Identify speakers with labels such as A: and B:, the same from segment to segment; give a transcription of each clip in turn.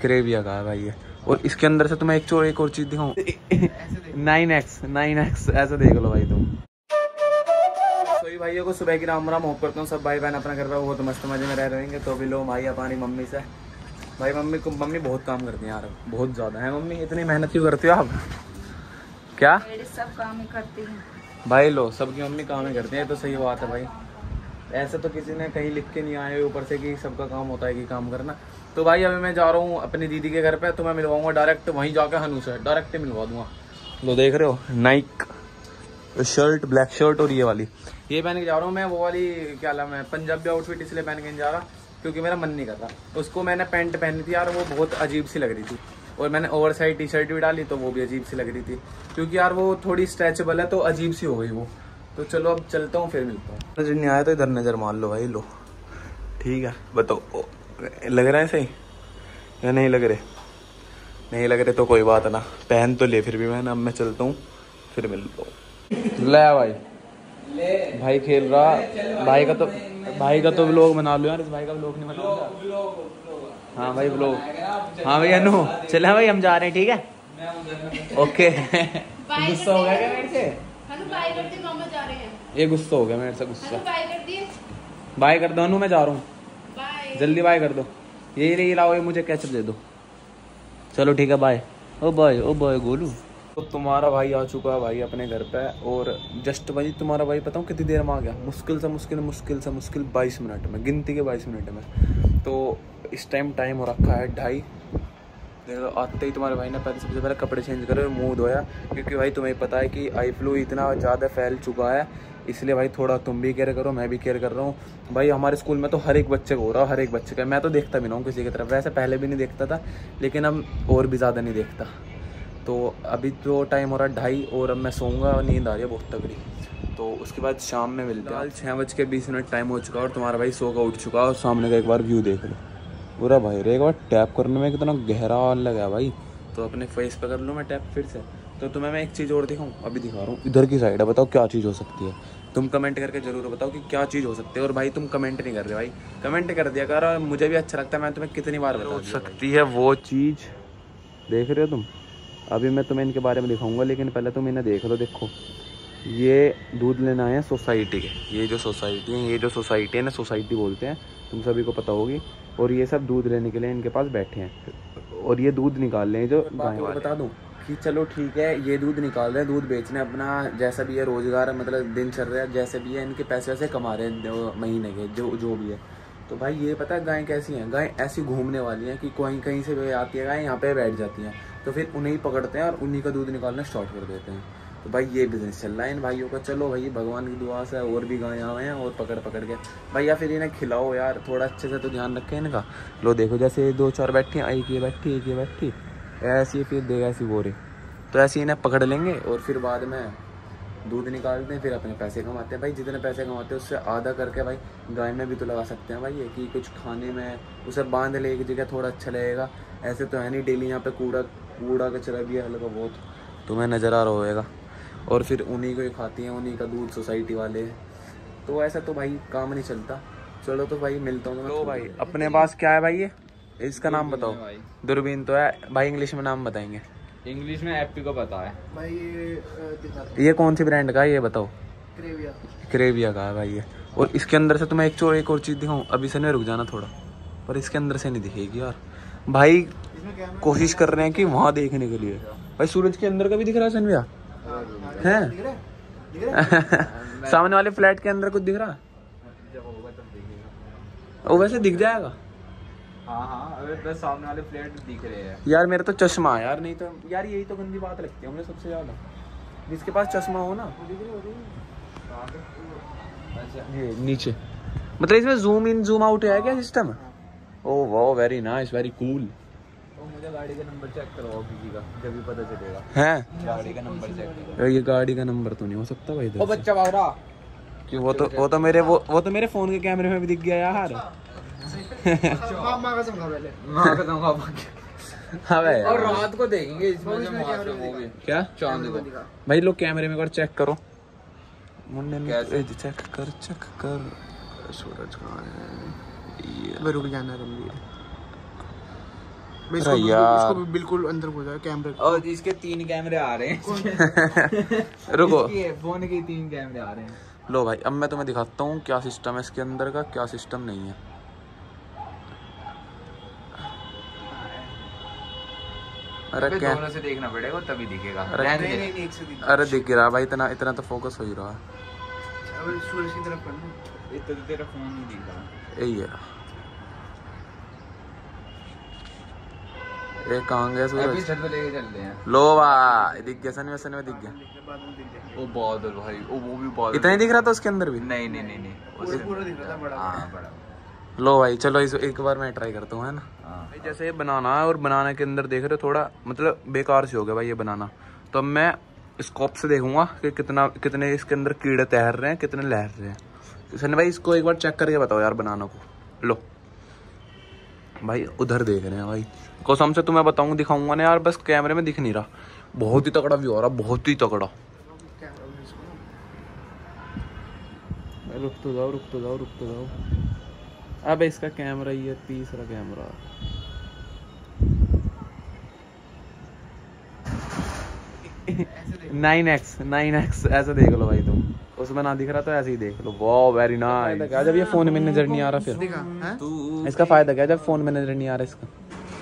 A: क्रेविया का है भाई ये। और इसके अंदर से तुम्हें एक चोर एक और चीज़ दिखाऊँ? नाइन एक्स नाइन एक्स ऐसा देख लो भाई तुम। सभी भाइयों को सुबह की राम राम होप करता हूँ सब भाई बहन अपना घर पर बहुत मस्त मज़े में रह रहेंगे तो भी लो भाई अपनी मम्मी से। भाई मम्मी को मम्मी बहुत काम करती है यार बहुत ज़्यादा है मम्मी इतनी मेहनत क्यों करती हो आप? क्या?
B: सब काम ही करती हूँ।
A: भाई लो सबकी मम्मी काम ही करती है तो सही बात है भाई। ऐसे तो किसी ने कहीं लिख के नहीं आए ऊपर से कि सबका काम होता है कि काम करना। तो भाई अभी मैं जा रहा हूँ अपनी दीदी के घर पे तो मैं मिलवाऊँगा डायरेक्ट वहीं जाकर हनु से डायरेक्ट मिलवा दूँगा। लो देख रहे हो नाइक शर्ट ब्लैक शर्ट और ये वाली। ये पहन के जा रहा हूँ मैं वो वाली क्या नाम है पंजाबी आउटफिट इसलिए पहन के नहीं जा रहा क्योंकि मेरा मन नहीं कर रहा। उसको मैंने पैंट पहनी थी यार वो बहुत अजीब सी लग रही थी। और मैंने ओवर साइज़ टी शर्ट भी डाली तो वो भी अजीब सी लग रही थी। क्योंकि यार वो थोड़ी स्ट्रेचेबल है तो अजीब सी हो गई वो। तो चलो अब चलता हूँ फिर मिलता हूँ। नज़र नहीं आया तो इधर नज़र मान लो भाई लो। ठीक है बताओ। लग रहा है सही? या नहीं लग रहे? नहीं लग रहे तो कोई बात ना। पहन तो ले फिर भी मैंने अब मैं चलता हूँ फिर मिलता हूँ। ले भाई। ले भाई खेल रहा। भाई का तो भाई का तो व्लॉग बना लो यार इस भाई का व्लॉग नहीं बना हाँ भाई व्लॉग हाँ भाई अनु चले भाई हम जा रहे हैं ठीक है? ओके। गुस्सा हो गया क्या मेरे से?
B: हनु बाय कर दी मामा जा रहे हैं।
A: ये गुस्सा हो गया मेरे से गुस्सा।
B: बाय कर दिए?
A: बाय कर दो अनु मैं जा रहा हूँ। जल्दी बाय कर दो। यही रही लाओ ये मुझे कैचअप दे दो। चलो ठीक है bye. Oh bye oh bye Golu. तो तुम्हारा भाई आ चुका है भाई अपने घर पे और जस्ट भाई तुम्हारा भाई पता हूँ कितनी देर में आ गया? मुश्किल से मुश्किल मुश्किल से मुश्किल बाईस मिनट में गिनती के बाईस मिनट में। तो इस टाइम टाइम हो रखा है ढाई। देखो आते ही तुम्हारे भाई ने पहले सबसे पहले कपड़े चेंज करे और मुँह धोया क्योंकि भाई तुम्हें पता है कि आई फ्लू इतना ज़्यादा फैल चुका है इसलिए भाई थोड़ा तुम भी केयर करो मैं भी केयर कर रहा हूँ। भाई हमारे स्कूल में तो हर एक बच्चे को हो रहा है हर एक बच्चे का मैं तो देखता भी ना हूँ किसी की तरफ़ वैसे पहले भी नहीं देखता था लेकिन अब और भी ज़्यादा नहीं देखता। तो अभी तो टाइम हो रहा है ढाई और अब मैं सोऊँगा और नींद आ रही है बहुत तगड़ी। तो उसके बाद शाम में मिलते हैं। छः बज के बीस मिनट टाइम हो चुका और तुम्हारा भाई सो का उठ चुका और सामने का एक बार व्यू देख लो। पूरा भाई रे एक बार टैप करने में कितना गहरा लगा भाई। तो अपने फेस पे कर लूँ मैं टैप फिर से? तो तुम्हें मैं एक चीज़ और दिखाऊँ? अभी दिखा रहा हूँ। इधर की साइड है बताओ क्या चीज़ हो सकती है। तुम कमेंट करके ज़रूर बताओ कि क्या चीज़ हो सकती है और भाई तुम कमेंट नहीं कर रहे भाई। कमेंट कर दिया कर और मुझे भी अच्छा लगता है मैं तुम्हें कितनी बार बता सकती है वो चीज़। देख रहे हो तुम? अभी मैं तुम्हें इनके बारे में दिखाऊँगा लेकिन पहले तुम इन्हें देख लो देखो। ये दूध लेना है सोसाइटी के। ये जो सोसाइटी है ये जो सोसाइटी है ना सोसाइटी बोलते हैं तुम सभी को पता होगी। और ये सब दूध लेने के लिए इनके पास बैठे हैं। और ये दूध निकाल हैं जो गाय बता दूँ कि चलो ठीक है ये दूध निकाल रहे हैं दूध बेचने अपना जैसा भी है रोज़गार मतलब दिन चल रहा है जैसे भी है इनके पैसे वैसे कमा रहे हैं महीने के जो जो भी है। तो भाई ये पता है गाय कैसी हैं? गाय ऐसी घूमने वाली हैं कि कहीं कहीं से आती है गाय यहाँ पे बैठ जाती हैं। तो फिर उन्हें ही पकड़ते हैं और उन्हीं का दूध निकालना स्टार्ट कर देते हैं। तो भाई ये बिज़नेस चल रहा है इन भाइयों का। चलो भाई, भगवान की दुआ से और भी गाय आए हैं और पकड़ पकड़ के। भाई या फिर इन्हें खिलाओ यार, थोड़ा अच्छे से तो ध्यान रखें इनका। लो देखो जैसे दो चार बैठी हैं एक ये बैठी एक ये बैठी। ऐसी फिर देगा ऐसी बोरे तो ऐसे इन्हें पकड़ लेंगे और फिर बाद में दूध निकालते हैं, फिर अपने पैसे कमाते हैं। भाई जितने पैसे कमाते हैं, उससे आधा करके भाई गाय में भी तो लगा सकते हैं भाई। ये कि कुछ खाने में उसे बाँध ले, एक जगह थोड़ा अच्छा लगेगा। ऐसे तो है नहीं, डेली यहाँ पे कूड़ा कूड़ा कचरा भी है, हल्का बहुत। तुम्हें नज़र आ रहा होगा। और फिर उन्हीं को ही खाती हैं उन्हीं का दूध सोसाइटी वाले। तो ऐसा तो भाई काम नहीं चलता। चलो तो भाई मिलता हूँ तो भाई अपने पास क्या है भाई ये? इसका नाम बताओ। दूरबीन तो है। भाई इंग्लिश में नाम बताएँगे।
C: इंग्लिश में एपी को पता है।
A: ये कौन सी ब्रांड का है ये बताओ? क्रेविया। का है भाई ये। और इसके अंदर से तुम्हें एक चो एक और चीज़ दिखाऊँ। अभी से नहीं रुक जाना थोड़ा। पर इसके अंदर से नहीं दिखेगी यार। भाई कोशिश कर रहे हैं कि वहाँ देखने के लिए। भाई सूरज के अंदर का भी दिख रहा है सनविया है। सामने वाले फ्लैट के अंदर कुछ दिख रहा? है वो वैसे दिख जाएगा।
C: हाँ हाँ अबे बस सामने वाले फ्लैट दिख रहे हैं।
A: यार मेरा तो चश्मा है यार नहीं तो यार यही तो गंदी बात लगती है मुझे सबसे ज़्यादा। जिसके पास चश्मा हो ना। ये नीचे। मतलब इसमें जूम इन जूम आउट है क्या सिस्टम ओ वाह वेरी नाइस वेरी कूल
C: गाड़ी का नंबर चेक करवाओ किसी का जब भी पता चलेगा।
A: है?
C: गाड़ी का नंबर चेक करो
A: ये गाड़ी का नंबर तो नहीं हो सकता भाई
C: ओ। बच्चा बावरा।
A: कि वो तो वो तो मेरे वो वो तो मेरे फ़ोन के कैमरे में भी दिख गया यार।
C: माँ कसम खा
A: हाँ भाई।
C: और रात को देखेंगे इसमें जो मार वो भी
A: क्या?
C: चाँद को।
A: भाई लोग कैमरे में एक बार चेक करो। मुंडे ने? चेक कर चेक कर सूरज कहाँ है ये रुक जाना रणवीर
D: मैं इसको
A: अरे
D: इसको भी बिल्कुल अंदर हो जाए कैमरे
C: और इसके तीन कैमरे आ रहे हैं।
A: रुको।
C: फ़ोन के तीन कैमरे आ रहे हैं।
A: लो भाई अब मैं तुम्हें दिखाता हूँ क्या सिस्टम है इसके अंदर का क्या सिस्टम नहीं है। अरे क्या?
C: दोनों से देखना पड़ेगा तभी दिखेगा।
A: अरे
D: नहीं नहीं नहीं एक से
A: अरे दिख रहा भाई इतना इतना तो फोकस हो ही रहा है।
D: अब सूरज की तरफ़ करना।
C: इतना तो तेरा फ़ोन नहीं दिख रहा।
A: यही है। ये कहाँ गया
C: अभी
A: सूरज
C: छत पे लेके चलते हैं।
A: लो भाई दिख गया सनी में में दिख गया।
C: वो बादल भाई ओ वो भी बादल।
A: इतना ही दिख रहा था उसके अंदर भी?
C: नहीं नहीं नहीं नहीं
D: पूरा पूरा दिख रहा था बड़ा
C: हाँ। बड़ा।
A: लो भाई चलो इस एक बार मैं ट्राई करता हूँ है ना?
C: हाँ।
A: भाई जैसे ये बनाना है और बनाने के अंदर देख रहे हो थोड़ा मतलब बेकार से हो गया भाई ये बनाना। तो अब मैं स्कोप से देखूँगा कि कितना कितने इसके अंदर कीड़े तैर रहे हैं कितने लहर रहे हैं। सनी भाई इसको एक बार चेक करके बताओ यार बनाना को। लो। भाई उधर देख रहे हैं भाई। कसम से तुम्हें बताऊँ दिखाऊँगा ना यार बस कैमरे में दिख नहीं रहा। बहुत ही तगड़ा व्यू आ रहा बहुत ही तगड़ा। रुक तो जाओ रुक तो जाओ रुक तो जाओ। अब इसका कैमरा ही है तीसरा camera. Nine X nine X ऐसे देख लो भाई तुम। उसमें ना दिख रहा तो ऐसे ही देख लो। वाह वेरी नाइस क्या? जब ये फ़ोन में नज़र नहीं आ रहा फिर। इसका फ़ायदा क्या? जब फ़ोन में नज़र नहीं आ रहा इसका।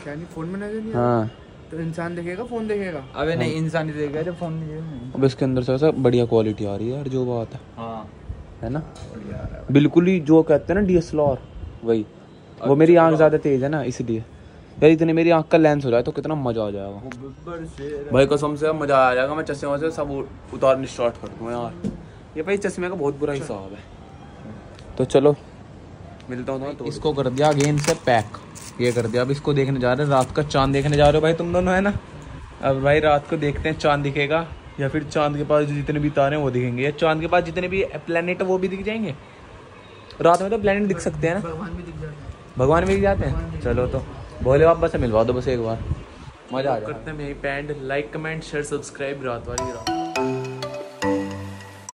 D: क्या नहीं फ़ोन में नज़र नहीं आ रहा?
A: हाँ।
D: तो इंसान देखेगा फ़ोन देखेगा?
C: अबे नहीं इंसान ही देखेगा जब फ़ोन नहीं देखेगा।
A: अब इसके अंदर से बढ़िया क्वालिटी आ रही है यार जो बात है।
C: हाँ।
A: है ना?
C: है।
A: बिल्कुल ही जो कहते हैं ना डीएसएलआर वही। वो मेरी आँख ज़्यादा तेज है ना इसलिए। यार इतनी मेरी आँख का लेंस हो जाए तो कितना मज़ा आ जाएगा। भाई कसम से मज़ा आ जाएगा मैं चश्मे से सब उतारने स्टार्ट कर दूँगा यार। ये भाई चश्मे का बहुत बुरा हिसाब है। तो चलो मिलता हूँ तो इसको कर दिया अगेन से पैक ये कर दिया अब इसको देखने जा रहे हैं रात का चाँद देखने जा रहे हो भाई तुम दोनों है ना? अब भाई रात को देखते हैं चाँद दिखेगा या फिर चाँद के पास जितने भी तारे हैं वो दिखेंगे या चाँद के पास जितने भी प्लेनेट है वो भी दिख जाएँगे। रात में तो प्लेनेट दिख सकते हैं ना?
D: भगवान भी दिख जाता है।
A: भगवान भी जाते हैं? चलो तो भोले बाबा से मिलवा दो बस एक बार। मज़ा आ जाए करते हैं यही पैंड लाइक कमेंट शेयर सब्सक्राइब रात वाली रात।